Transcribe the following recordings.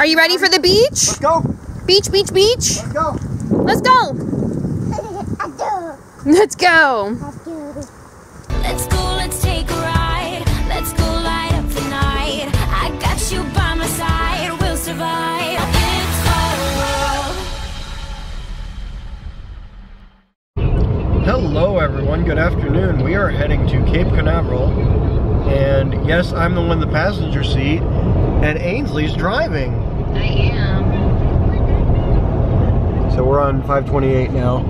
Are you ready for the beach? Let's go. Beach, beach, beach. Let's go. Let's go. Let's go. Let's go, let's take a ride. Let's go light up the night. I got you by my side. We'll survive. It's our world. Hello, everyone. Good afternoon. We are heading to Cape Canaveral, and yes, I'm the one in the passenger seat, and Ainsley's driving. I am. So we're on 528 now. I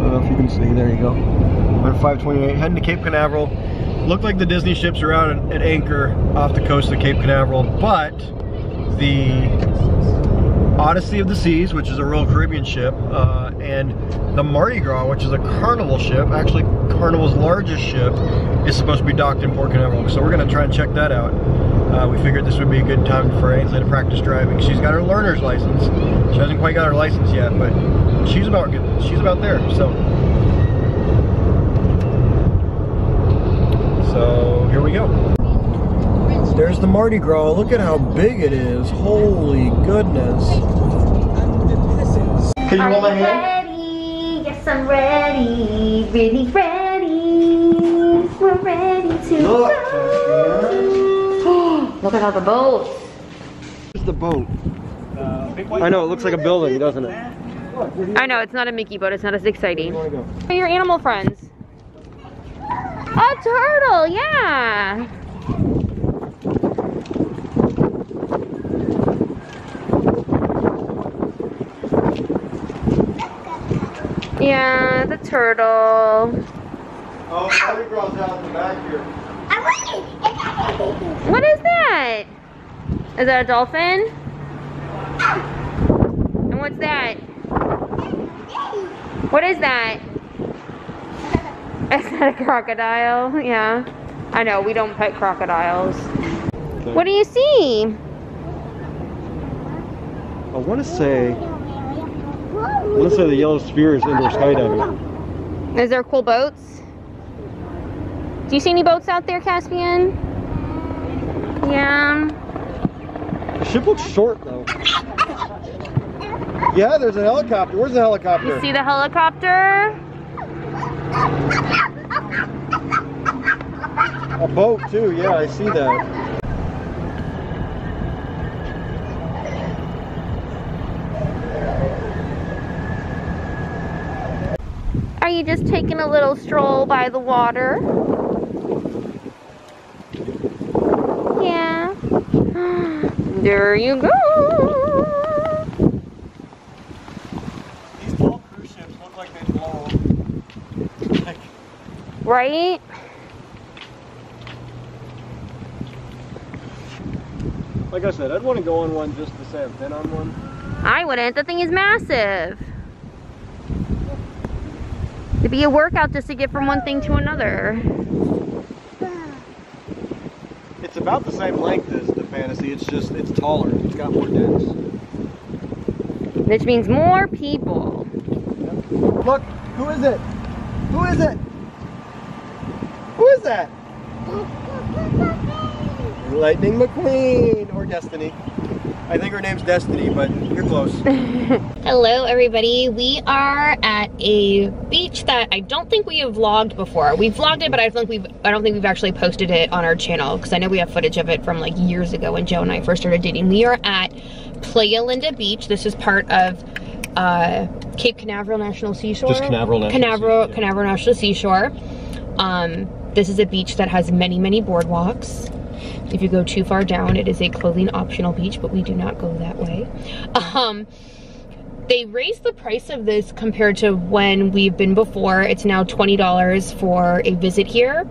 don't know if you can see. There you go. We're on 528, heading to Cape Canaveral. Looked like the Disney ships are out at anchor off the coast of Cape Canaveral, but the Odyssey of the Seas, which is a Royal Caribbean ship, uh, and the Mardi Gras, which is a Carnival ship, actually Carnival's largest ship, is supposed to be docked in Port Canaveral. So we're going to try and check that out. Uh, we figured this would be a good time for Ainsley to practice driving. She's got her learner's license. She hasn't quite got her license yet, but she's about good. She's about there. So, so here we go. There's the Mardi Gras. Look at how big it is. Holy goodness. Can you hold my hand? ready? Yes, I'm ready. Really ready. We're ready to Look, go. Caspian. Look at all the boats. Here's the boat. I know, it looks like a building, doesn't it? I know, it's not a Mickey boat. It's not as exciting. Where you wanna go? Who are your animal friends? A turtle, yeah. Yeah, the turtle. Oh, Mardi out in the back here. What is that? Is that a dolphin? And what's that? What is that? Is that a crocodile? Yeah. I know, we don't pet crocodiles. What do you see? I want to say, I want to say the yellow sphere is indoor skydiving. Is there cool boats? Do you see any boats out there, Caspian? Yeah. The ship looks short though. Yeah, there's a helicopter. Where's the helicopter? You see the helicopter? A boat too. Yeah, I see that. Are you just taking a little stroll by the water? Yeah. There you go. These tall cruise ships look like they blow. Right? Like I said, I'd want to go on one just to say I've been on one. I wouldn't. The thing is massive. It'd be a workout just to get from one thing to another. It's about the same length as the Fantasy. It's just it's taller. It's got more decks. Which means more people. Look, who is it? Who is it? Who is that? Lightning McQueen or Destiny. I think her name's Destiny, but you're close. Hello everybody. We are at a beach that I don't think we have vlogged before. We've vlogged it, but I don't think we've I don't think we've actually posted it on our channel because I know we have footage of it from like years ago when Joe and I first started dating. We are at Playalinda Beach. This is part of uh, Cape Canaveral National Seashore. Just Canaveral National Canaveral, Seashore. Canaveral National Seashore. Um, this is a beach that has many, many boardwalks. If you go too far down, it is a clothing optional beach, but we do not go that way. Um, they raised the price of this compared to when we've been before. It's now $20 for a visit here,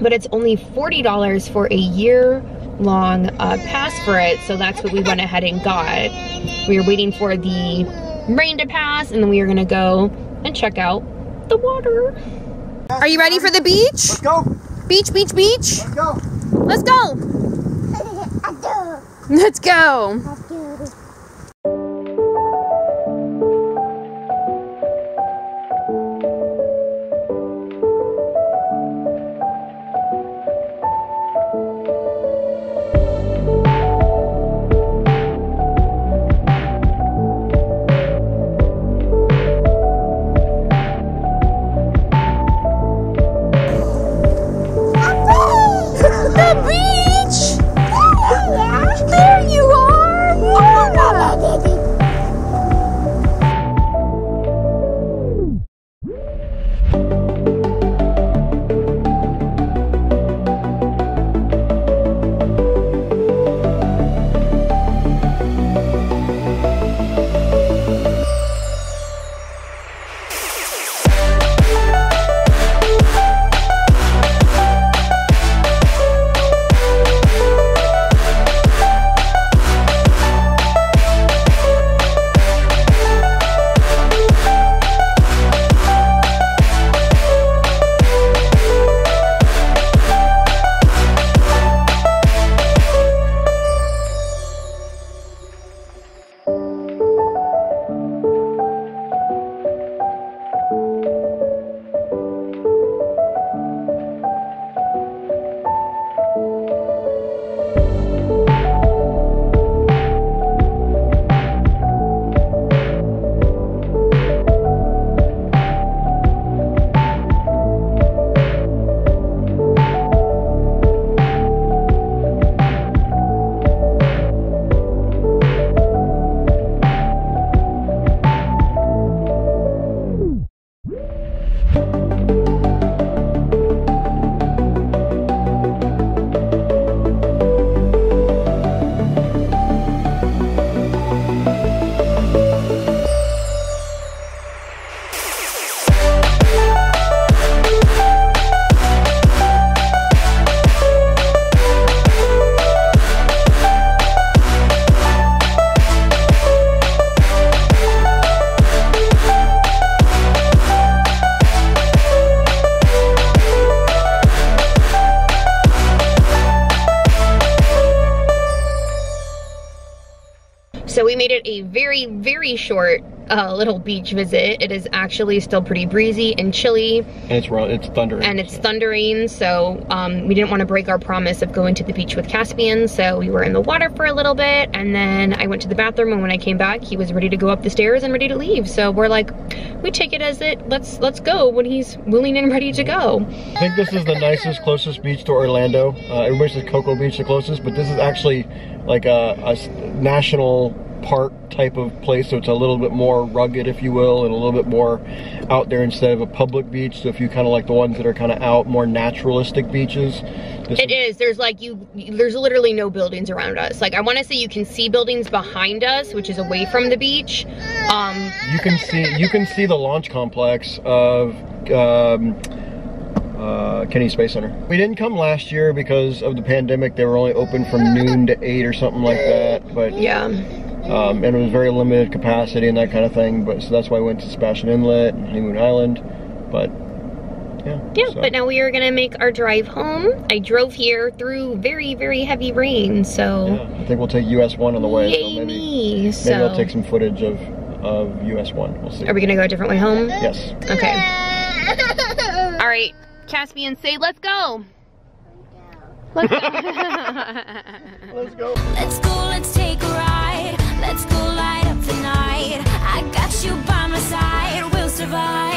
but it's only $40 for a year long uh, pass for it. So that's what we went ahead and got. We were waiting for the rain to pass and then we are gonna go and check out the water. Are you ready for the beach? Let's go. Beach, beach, beach. Let's go. Let's go. Let's go. So we made it a very, very short uh, little beach visit. It is actually still pretty breezy and chilly And it's it's thundering. and it's thundering. So um, we didn't want to break our promise of going to the beach with Caspian. So we were in the water for a little bit and then I went to the bathroom and when I came back, he was ready to go up the stairs and ready to leave. So we're like, we take it as it, let's, let's go when he's willing and ready to go. I think this is the nicest, closest beach to Orlando. Uh, everybody says Cocoa Beach the closest, but this is actually like a national park type of place, so it's a little bit more rugged, if you will, and a little bit more out there instead of a public beach. So if you kind of like the ones that are kind of out, more naturalistic beaches, It is. There's like you. There's literally no buildings around us. Like I want to say you can see buildings behind us, which is away from the beach. Um, you can see you can see the launch complex of um, uh, Kennedy Space Center. We didn't come last year because of the pandemic. They were only open from noon to eight or something like that. But yeah. Um, and it was very limited capacity and that kind of thing. But so that's why I went to Sebastian Inlet and Honeymoon Island. But yeah, Yeah, so- but now we are gonna make our drive home. I drove here through very, very heavy rain, so yeah, I think we'll take US one on the way. so yay maybe me. maybe So I'll take some footage of of US one. We'll see. are we gonna go a different way home? Yes. Okay. All right, Caspian, say let's go. Let's go. Let's go. Let's go Let's go light up the night. I got you by my side. We'll survive.